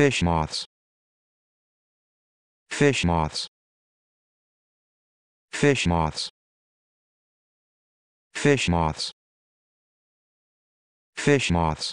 Fish moths. Fish moths. Fish moths. Fish moths. Fish moths.